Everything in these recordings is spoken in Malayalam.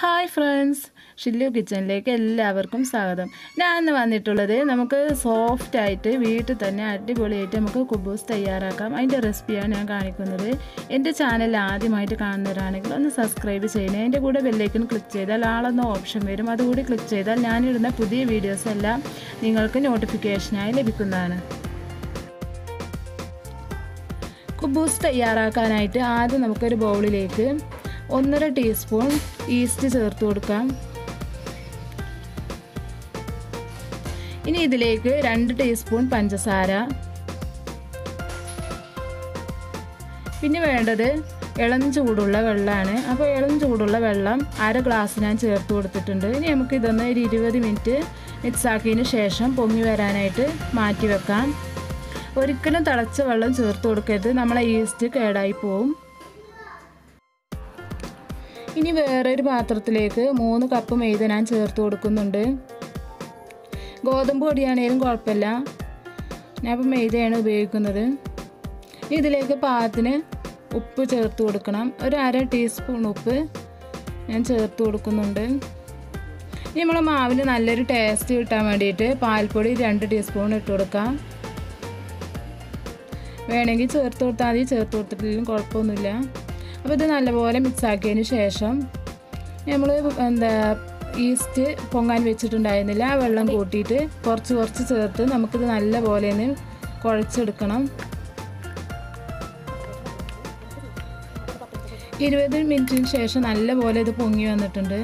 ഹായ് ഫ്രണ്ട്സ് ഷില്ലു കിച്ചണിലേക്ക് എല്ലാവർക്കും സ്വാഗതം. ഞാൻ ഇന്ന് വന്നിട്ടുള്ളത് നമുക്ക് സോഫ്റ്റ് ആയിട്ട് വീട്ടിൽ തന്നെ അടിപൊളിയായിട്ട് നമുക്ക് കുബൂസ് തയ്യാറാക്കാം. അതിന്റെ റെസിപ്പിയാണ് ഞാൻ കാണിക്കുന്നത്. എന്റെ ചാനൽ ആദ്യമായിട്ട് കാണുന്നവരാണെങ്കിൽ ഒന്ന് സബ്സ്ക്രൈബ് ചെയ്യണേ. എന്റെ കൂടെ ബെല്ലൈക്കൺ ക്ലിക്ക് ചെയ്താൽ ആളെന്ന ഓപ്ഷൻ വരും. അതുകൂടി ക്ലിക്ക് ചെയ്താൽ ഞാനിടുന്ന പുതിയ വീഡിയോസ് എല്ലാം നിങ്ങൾക്ക് നോട്ടിഫിക്കേഷനായി ലഭിക്കുന്നതാണ്. കുബൂസ് തയ്യാറാക്കാനായിട്ട് ആദ്യം നമുക്കൊരു ബൗളിലേക്ക് ഒന്നര ടീസ്പൂൺ ഈസ്റ്റ് ചേർത്ത് കൊടുക്കാം. ഇനി ഇതിലേക്ക് രണ്ട് ടീസ്പൂൺ പഞ്ചസാര. പിന്നെ വേണ്ടത് ഇളം ചൂടുള്ള വെള്ളമാണ്. അപ്പോൾ ഇളം ചൂടുള്ള വെള്ളം അര ഗ്ലാസ് ഞാൻ ചേർത്ത് കൊടുത്തിട്ടുണ്ട്. ഇനി നമുക്ക് ഇതൊന്ന് ഒരു ഇരുപത് മിനിറ്റ് മിക്സാക്കിയതിന് ശേഷം പൊങ്ങി വരാനായിട്ട് മാറ്റി വെക്കാം. ഒരിക്കലും തിളച്ച വെള്ളം ചേർത്ത് കൊടുക്കരുത്. നമ്മളെ ഈസ്റ്റ് കേടായി പോവും. ഇനി വേറൊരു പാത്രത്തിലേക്ക് മൂന്ന് കപ്പ് മൈദ ഞാൻ ചേർത്ത് കൊടുക്കുന്നുണ്ട്. ഗോതമ്പ് പൊടിയാണേലും കുഴപ്പമില്ല. ഞാൻ ഇപ്പം മൈദയാണ് ഉപയോഗിക്കുന്നത്. ഇതിലേക്ക് പാകത്തിന് ഉപ്പ് ചേർത്ത് കൊടുക്കണം. ഒരു അര ടീസ്പൂൺ ഉപ്പ് ഞാൻ ചേർത്ത് കൊടുക്കുന്നുണ്ട്. ഇനി നമ്മൾ മാവിന് നല്ലൊരു ടേസ്റ്റ് കിട്ടാൻ വേണ്ടിയിട്ട് പാൽപ്പൊടി രണ്ട് ടീസ്പൂൺ ഇട്ട് കൊടുക്കാം. വേണമെങ്കിൽ ചേർത്ത് കൊടുത്താൽ മതി. ചേർത്ത് കൊടുത്തിട്ടില്ലെങ്കിലും കുഴപ്പമൊന്നുമില്ല. അപ്പോൾ ഇത് നല്ലപോലെ മിക്സ് ആക്കിയതിന് ശേഷം നമ്മൾ എന്താ ഈസ്റ്റ് പൊങ്ങാൻ വെച്ചിട്ടുണ്ടായിരുന്നില്ല. ആ വെള്ളം കൂട്ടിയിട്ട് കുറച്ച് കുറച്ച് ചേർത്ത് നമുക്കിത് നല്ലപോലെ ഒന്ന് കുഴച്ചെടുക്കണം. ഇരുപത് മിനിറ്റിന് ശേഷം നല്ലപോലെ ഇത് പൊങ്ങി വന്നിട്ടുണ്ട്.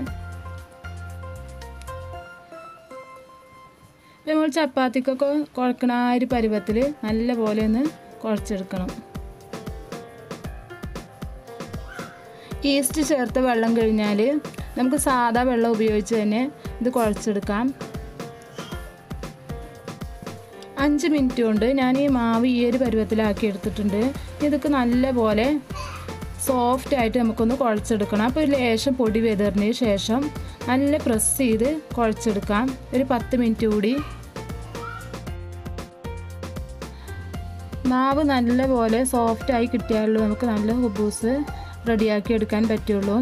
നമ്മൾ ചപ്പാത്തിക്കൊക്കെ കുഴക്കണ ആ ഒരു പരുവത്തിൽ നല്ലപോലെ ഒന്ന് കുഴച്ചെടുക്കണം. ഈസ്റ്റ് ചേർത്ത് വെള്ളം കഴിഞ്ഞാൽ നമുക്ക് സാധാ വെള്ളം ഉപയോഗിച്ച് തന്നെ ഇത് കുഴച്ചെടുക്കാം. അഞ്ച് മിനിറ്റ് കൊണ്ട് ഞാൻ ഈ മാവ് ഈ ഒരു പരുവത്തിലാക്കി എടുത്തിട്ടുണ്ട്. ഇതൊക്കെ നല്ലപോലെ സോഫ്റ്റ് ആയിട്ട് നമുക്കൊന്ന് കുഴച്ചെടുക്കണം. അപ്പോൾ ലേശം പൊടി വെതറിന് ശേഷം നല്ല പ്രസ് ചെയ്ത് കുഴച്ചെടുക്കാം. ഒരു പത്ത് മിനിറ്റ് കൂടി. മാവ് നല്ലപോലെ സോഫ്റ്റായി കിട്ടിയാലുള്ളൂ നമുക്ക് നല്ല കുബൂസ് റെഡിയാക്കി എടുക്കാൻ പറ്റുള്ളൂ.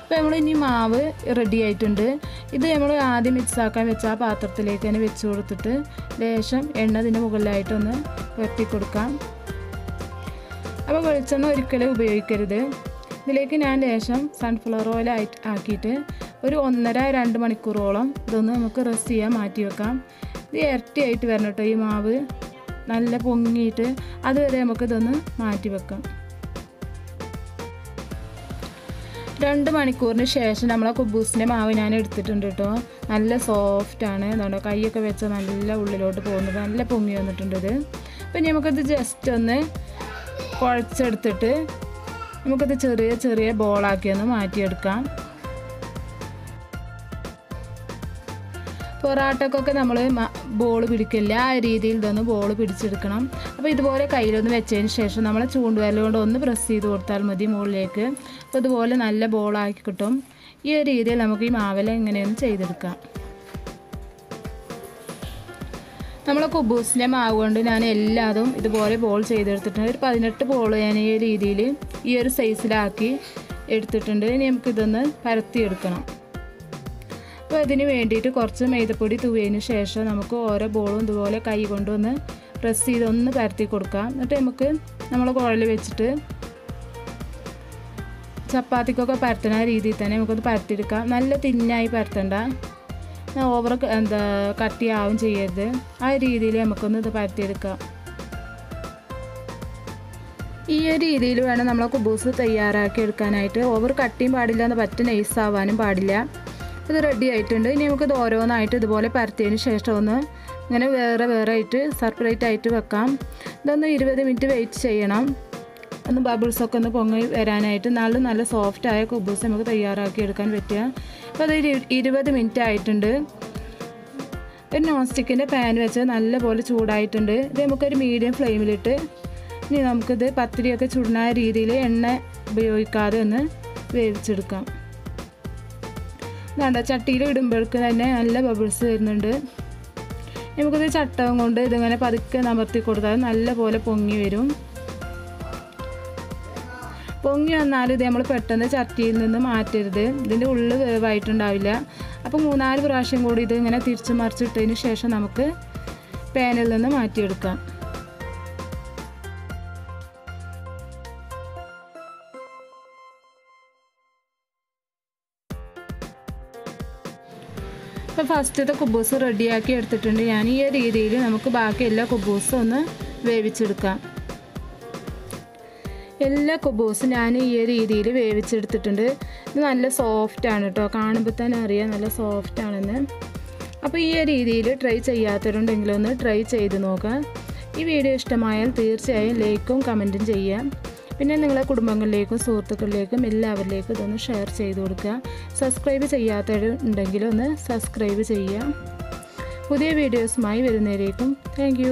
അപ്പോൾ നമ്മൾ ഇനി മാവ് റെഡി ആയിട്ടുണ്ട്. ഇത് നമ്മൾ ആദ്യം മിക്സാക്കാൻ വെച്ച ആ പാത്രത്തിലേക്ക് തന്നെ വെച്ച് കൊടുത്തിട്ട് ലേശം എണ്ണ ഇതിന്റെ മുകളിലായിട്ടൊന്ന് വെട്ടി കൊടുക്കാം. അപ്പോൾ വെളിച്ചെണ്ണ ഒരിക്കലും ഉപയോഗിക്കരുത്. ഇതിലേക്ക് ഞാൻ ലേശം സൺഫ്ലവർ ഓയിൽ ആയിട്ട് ആക്കിയിട്ട് ഒരു ഒന്നര രണ്ട് മണിക്കൂറോളം ഇതൊന്ന് നമുക്ക് റെസ്റ്റ് ചെയ്യാൻ മാറ്റി വെക്കാം. ഇത് ഇരട്ടിയായിട്ട് വരണം കേട്ടോ ഈ മാവ്. നല്ല പൊങ്ങിയിട്ട് അതുവരെ നമുക്കിതൊന്ന് മാറ്റി വെക്കാം. രണ്ട് മണിക്കൂറിന് ശേഷം നമ്മളെ കുബൂസിന്റെ മാവ് ഞാൻ എടുത്തിട്ടുണ്ട് കേട്ടോ. നല്ല സോഫ്റ്റാണ് അതുകൊണ്ട് കൈയൊക്കെ വെച്ച് നല്ല ഉള്ളിലോട്ട് പോകുന്നത് നല്ല പൊങ്ങി വന്നിട്ടുണ്ട് ഇത്. അപ്പം നമുക്കത് ജസ്റ്റ് ഒന്ന് കുഴച്ചെടുത്തിട്ട് നമുക്കത് ചെറിയ ചെറിയ ബോളാക്കി ഒന്ന് മാറ്റിയെടുക്കാം. പൊറാട്ടക്കൊക്കെ നമ്മൾ ബോൾ പിടിക്കില്ല? ആ രീതിയിൽ ഇതൊന്ന് ബോൾ പിടിച്ചെടുക്കണം. അപ്പോൾ ഇതുപോലെ കയ്യിലൊന്ന് വെച്ചതിന് ശേഷം നമ്മൾ ചൂണ്ടുവിരൽ കൊണ്ട് ഒന്ന് പ്രസ് ചെയ്ത് കൊടുത്താൽ മതി മുകളിലേക്ക്. അപ്പോൾ ഇതുപോലെ നല്ല ബോളാക്കി കിട്ടും. ഈ ഒരു രീതിയിൽ നമുക്ക് ഈ മാവല ഇങ്ങനെയൊന്ന് ചെയ്തെടുക്കാം. നമ്മൾ കുബൂസിന്റെ മാവ് കൊണ്ട് ഞാൻ എല്ലാതും ഇതുപോലെ ബോൾ ചെയ്തെടുത്തിട്ടുണ്ട്. ഒരു പതിനെട്ട് ബോൾ ഞാൻ ഈ രീതിയിൽ ഈ ഒരു സൈസിലാക്കി എടുത്തിട്ടുണ്ട്. ഇനി നമുക്കിതൊന്ന് പരത്തിയെടുക്കണം. അപ്പോൾ ഇതിന് വേണ്ടിയിട്ട് കുറച്ച് മൈദപ്പൊടി തൂവിയതിന് ശേഷം നമുക്ക് ഓരോ ബോളും ഇതുപോലെ കൈ കൊണ്ടൊന്ന് പ്രസ് ചെയ്ത് ഒന്ന് പരത്തി കൊടുക്കാം. എന്നിട്ട് നമുക്ക് നമ്മൾ കുഴൽ വെച്ചിട്ട് ചപ്പാത്തിക്കൊക്കെ പരത്തണ രീതിയിൽ തന്നെ നമുക്കത് പരത്തിയെടുക്കാം. നല്ല തിന്നായി പരത്തണ്ട. ഓവർ എന്താ കട്ടിയാവും ചെയ്യരുത്. ആ രീതിയിൽ നമുക്കൊന്ന് ഇത് പരത്തിയെടുക്കാം. ഈ ഒരു രീതിയിൽ വേണം നമ്മൾ കുബൂസ് തയ്യാറാക്കി എടുക്കാനായിട്ട് ഓവർ കട്ടിയും പാടില്ല എന്ന് പറ്റ നൈസ് ആവാനും പാടില്ല. ഇത് റെഡി ആയിട്ടുണ്ട്. ഇനി നമുക്കിത് ഓരോന്നായിട്ട് ഇതുപോലെ പരത്തിയതിന് ശേഷം ഒന്ന് ഇങ്ങനെ വേറെ വേറെ ആയിട്ട് സെപ്പറേറ്റ് ആയിട്ട് വെക്കാം. ഇതൊന്ന് ഇരുപത് മിനിറ്റ് വെയിറ്റ് ചെയ്യണം. ഒന്ന് ബബിൾസൊക്കെ ഒന്ന് പൊങ്ങി വരാനായിട്ട് നല്ല നല്ല സോഫ്റ്റ് ആയ കുബൂസ് നമുക്ക് തയ്യാറാക്കി എടുക്കാൻ പറ്റുക. അപ്പോൾ അത് ഇരുപത് മിനിറ്റ് ആയിട്ടുണ്ട്. ഒരു നോൺ സ്റ്റിക്കിന്റെ പാൻ വെച്ച് നല്ലപോലെ ചൂടായിട്ടുണ്ട്. ഇത് നമുക്കൊരു മീഡിയം ഫ്ലെയിമിലിട്ട് ഇനി നമുക്കിത് പത്തിരിയൊക്കെ ചുടുന്ന രീതിയിൽ എണ്ണ ഉപയോഗിക്കാതെ ഒന്ന് വേവിച്ചെടുക്കാം. ഇതാണ്ട ചട്ടിയിൽ ഇടുമ്പോഴേക്ക് തന്നെ നല്ല ബബിൾസ് വരുന്നുണ്ട്. നമുക്കിത് ചട്ടകം കൊണ്ട് ഇതിങ്ങനെ പതുക്കെ നമർത്തി കൊടുത്താൽ നല്ല പോലെ പൊങ്ങി വരും. പൊങ്ങി വന്നാൽ ഇത് നമ്മൾ പെട്ടെന്ന് ചട്ടിയിൽ നിന്ന് മാറ്റരുത്. ഇതിന്റെ ഉള്ളിൽ വേവായിട്ടുണ്ടാവില്ല. അപ്പോൾ മൂന്നാൽ പ്രാവശ്യം കൂടി ഇത് ഇങ്ങനെ തിരിച്ച് മറിച്ചിട്ടതിന് ശേഷം നമുക്ക് പാനിൽ നിന്ന് മാറ്റിയെടുക്കാം. ഇപ്പോൾ ഫസ്റ്റത്തെ കുബൂസ് റെഡിയാക്കി എടുത്തിട്ടുണ്ട്. ഞാൻ ഈ രീതിയിൽ നമുക്ക് ബാക്കി എല്ലാ കുബൂസും ഒന്ന് വേവിച്ചെടുക്കാം. എല്ലാ കുബൂസും ഞാൻ ഈ രീതിയിൽ വേവിച്ചെടുത്തിട്ടുണ്ട്. ഇത് നല്ല സോഫ്റ്റ് ആണ് കേട്ടോ. കാണുമ്പോൾ തന്നെ അറിയാം നല്ല സോഫ്റ്റ് ആണെന്ന്. അപ്പോൾ ഈ രീതിയിൽ ട്രൈ ചെയ്യാത്തവരുണ്ടെങ്കിലൊന്ന് ട്രൈ ചെയ്ത് നോക്കാം. ഈ വീഡിയോ ഇഷ്ടമായാൽ തീർച്ചയായും ലൈക്കും കമന്റും ചെയ്യാം പിന്നെ നിങ്ങളെ കുടുംബങ്ങളിലേക്കും സുഹൃത്തുക്കളിലേക്കും എല്ലാവരിലേക്കും ഇതൊന്ന് ഷെയർ ചെയ്ത് കൊടുക്കുക. സബ്സ്ക്രൈബ് ചെയ്യാത്തവരുണ്ടെങ്കിൽ ഒന്ന് സബ്സ്ക്രൈബ് ചെയ്യുക. പുതിയ വീഡിയോസുമായി വരുന്നവരേക്കും താങ്ക്